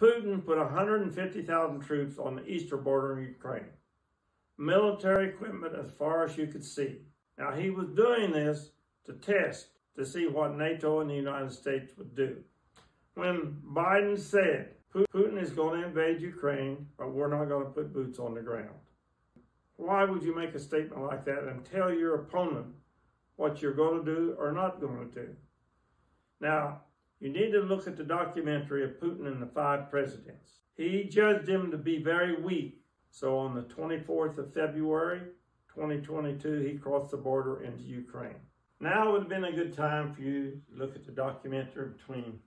Putin put 150,000 troops on the eastern border of Ukraine. Military equipment as far as you could see. Now, he was doing this to test to see what NATO and the United States would do. When Biden said Putin is going to invade Ukraine, but we're not going to put boots on the ground. Why would you make a statement like that and tell your opponent what you're going to do or not going to do? Now, you need to look at the documentary of Putin and the five presidents. He judged him to be very weak. So on the 24th of February, 2022, he crossed the border into Ukraine. Now would have been a good time for you to look at the documentary between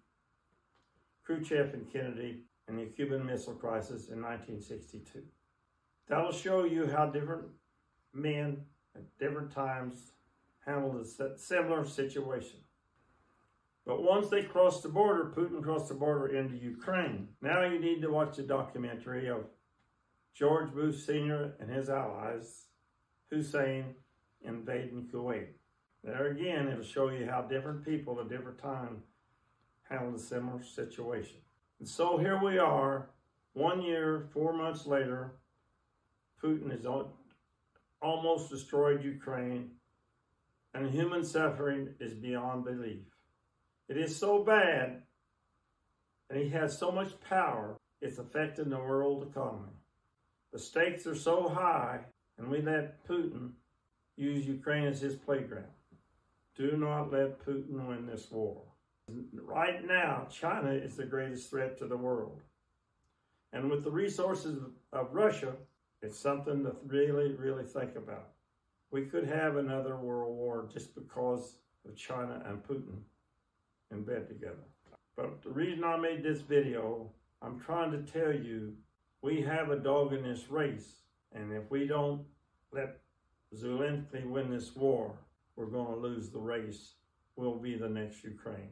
Khrushchev and Kennedy and the Cuban Missile Crisis in 1962. That'll show you how different men at different times handled a similar situation. But once they crossed the border, Putin crossed the border into Ukraine. Now you need to watch the documentary of George Bush Sr. and his allies, Hussein, invading Kuwait. There again, it'll show you how different people at different times handled a similar situation. And so here we are, one year, four months later, Putin has almost destroyed Ukraine, and human suffering is beyond belief. It is so bad, and he has so much power, it's affecting the world economy. The stakes are so high, and we let Putin use Ukraine as his playground. Do not let Putin win this war. Right now, China is the greatest threat to the world. And with the resources of Russia, it's something to really, really think about. We could have another world war just because of China and Putin in bed together. But the reason I made this video, I'm trying to tell you, we have a dog in this race. And if we don't let Zelensky win this war, we're going to lose the race. We'll be the next Ukraine.